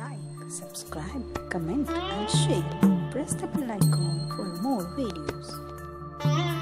Like, subscribe, comment, and share. Press the bell icon for more videos.